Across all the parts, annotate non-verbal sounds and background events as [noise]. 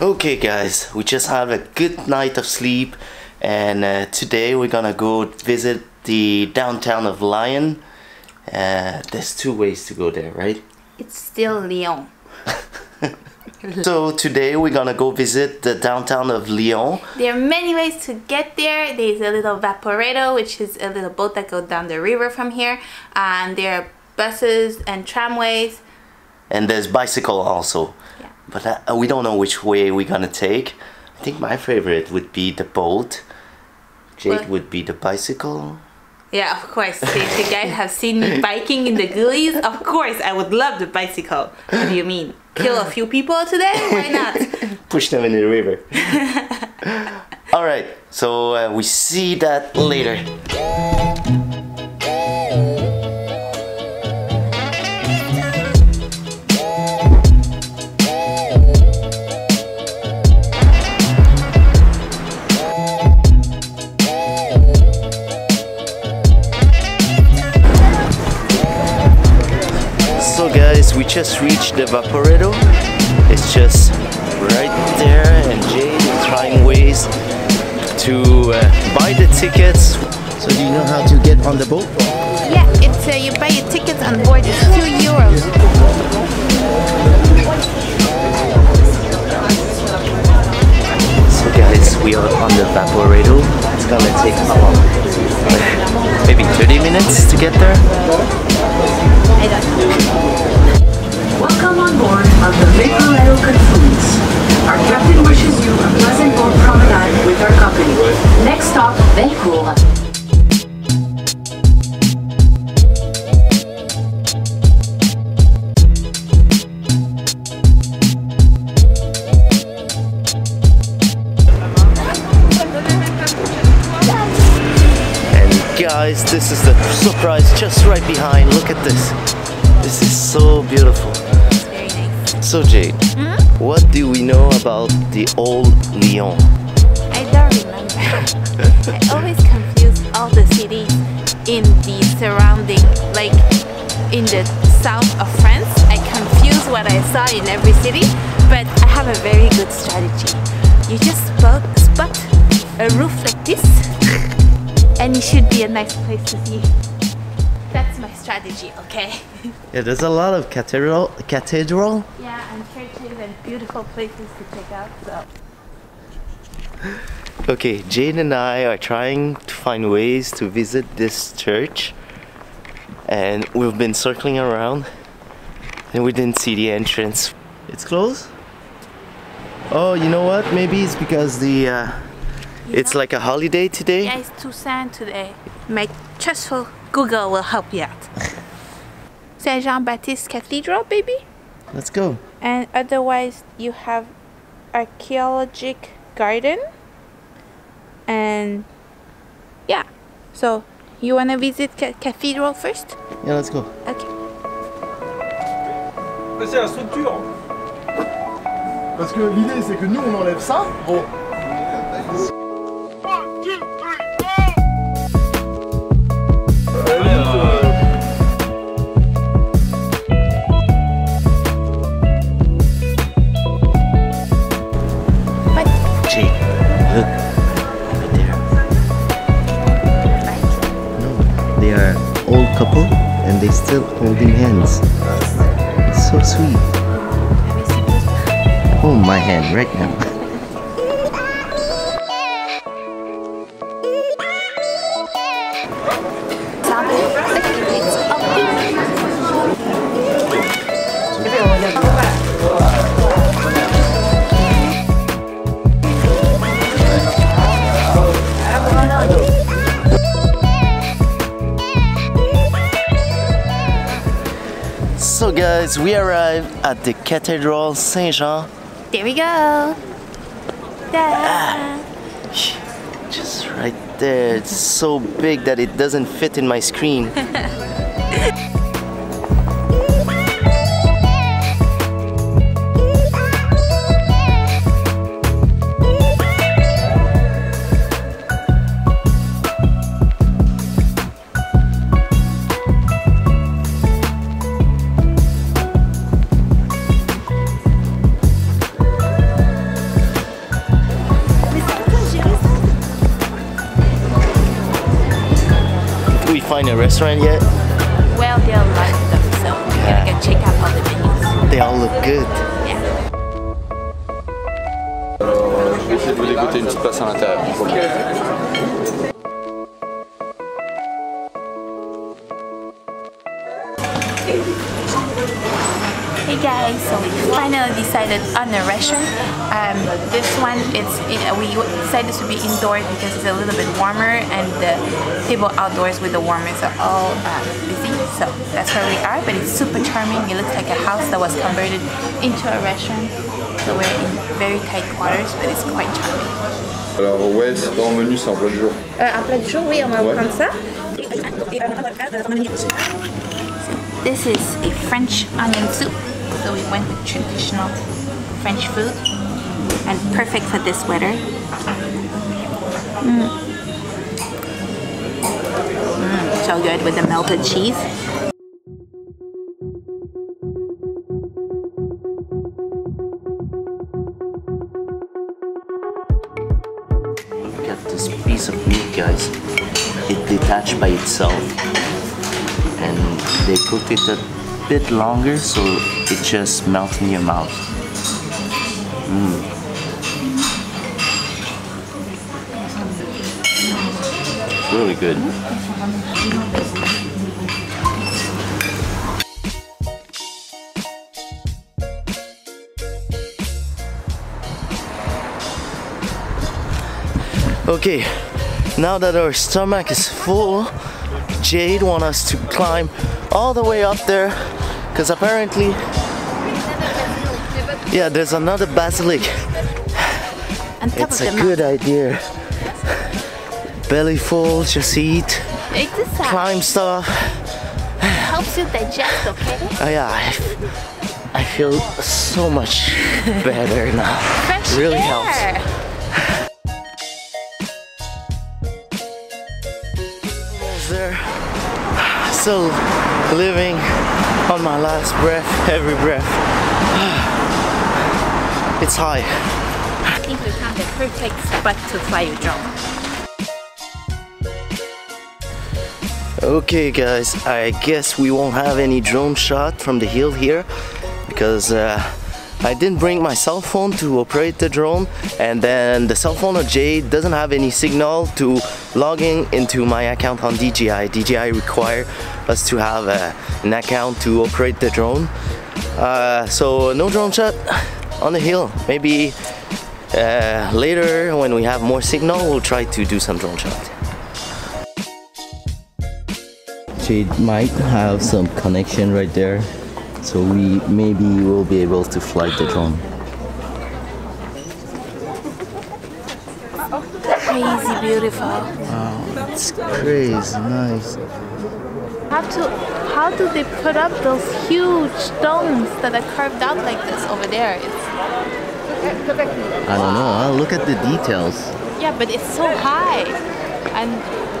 Okay, guys, we just had a good night of sleep, and uh, today we're gonna go visit the downtown of Lyon. Uh, there's two ways to go there, right? It's still Lyon. [laughs] So today we're gonna go visit the downtown of Lyon. There are many ways to get there. There's a little Vaporetto, which is a little boat that goes down the river from here. And there are buses and tramways. and there's bicycle also. But uh, we don't know which way we're gonna take. I think my favorite would be the boat. Jake What? would be the bicycle. Yeah, of course. If you guys have seen me biking in the gullies, of course I would love the bicycle. What do you mean? Kill a few people today? Why not? [laughs] Push them in the river. [laughs] All right, so uh, we see that later. So guys, we just reached the Vaporetto. It's just right there and Jade is trying ways to uh, buy the tickets. So do you know how to get on the boat? Yeah, it's uh, you buy your tickets on board. It's two euros. So guys, we are on the Vaporetto. It's gonna take how long? Maybe 30 minutes to get there? I don't know. Welcome on board of the Vaporetto Confluence. Our captain wishes you a pleasant boat promenade with our company. Next stop, Vancouver. And guys, this is the surprise just right behind. Look at this. This is so beautiful. Very nice. So Jade, hmm? what do we know about the old Lyon? I don't remember. [laughs] I always confuse all the cities in the surrounding, like in the south of France. I confuse what I saw in every city, but I have a very good strategy. You just spot, spot a roof like this, [laughs] and it should be a nice place to see. Strategy, okay? [laughs] Yeah, there's a lot of cathedral. Cathedral. yeah, and churches and beautiful places to check out. So. Okay, Jane and I are trying to find ways to visit this church, and we've been circling around, and we didn't see the entrance. It's closed. Oh, you know what? Maybe it's because the uh, it's like a holiday today. Yeah, it's Toussaint today. My trustful Google will help you out. [laughs] Saint Jean Baptiste Cathedral, baby. Let's go. And otherwise, you have archaeologic garden. And yeah, so you wanna visit ca- cathedral first? Yeah, let's go. Okay. C'est la structure. Parce que l'idée c'est que nous on enlève ça. Bon. Jade, look right there. No, they are old couple, and they still holding hands. It's so sweet. Hold my hand right now. So guys, we arrived at the Cathedral Saint Jean. There we go. Da. Ah, just right there. It's so big that it doesn't fit in my screen. [laughs] find a restaurant yet? Well, there are a lot of them, so we're Yeah. gonna go check out all the menus. They all look good. Yeah. Je vais essayer de vous dégoter une petite place à l'intérieur. Hey guys, so we finally decided on a restaurant. Um, this one, it's it, we decided to be indoors because it's a little bit warmer, and the table outdoors with the warmers are all uh, busy. So that's where we are. But it's super charming. It looks like a house that was converted into a restaurant. So we're in very tight quarters, but it's quite charming. Alors ouais, c'est pas en menu, c'est en plat du jour. un plat du jour, oui, on va Ouais. prendre ça. This is a French onion soup. So we went with traditional French food and perfect for this weather. Mm. Mm, so good with the melted cheese. Look at this piece of meat, guys. It detached by itself. And they cooked it a bit longer so it just melts in your mouth. Mmm. Really good. Okay, now that our stomach is full, Jade want us to climb all the way up there because apparently, yeah, there's another basilic. It's a good idea. Belly full, just eat, mountain. It's just uh, climb stuff. helps you digest, okay? Oh, yeah, I, I feel so much [laughs] better now. Fresh really air. helps. [laughs] there. Still living on my last breath, every breath. [sighs] It's high. I think we found the perfect spot to fly your drone. Okay, guys, I guess we won't have any drone shot from the hill here because uh, I didn't bring my cell phone to operate the drone, and then the cell phone of Jade doesn't have any signal to logging into my account on DJI. DJI require us to have an account to operate the drone. Uh, so no drone shot on the hill. Maybe uh, later when we have more signal, we'll try to do some drone shot. Jade might have some connection right there, so we maybe will be able to fly the drone. Crazy beautiful. Wow, It's crazy nice. How to how do they put up those huge stones that are carved out like this over there? It's I don't know. I'll look at the details. yeah, but it's so high, and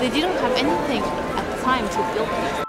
they didn't have anything at the time to build it.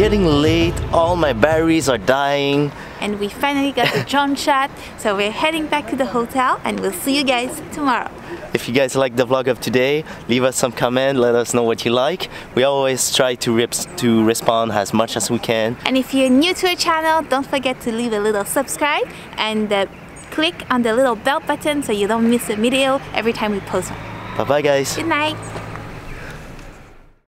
Getting late. All my batteries are dying. and we finally got the [laughs] drone shot. So we're heading back to the hotel and we'll see you guys tomorrow. If you guys like the vlog of today, leave us some comment, let us know what you like. We always try to, rips, to respond as much as we can. And if you're new to our channel, don't forget to leave a little subscribe and uh, click on the little bell button so you don't miss a video every time we post one. Bye bye guys. Good night.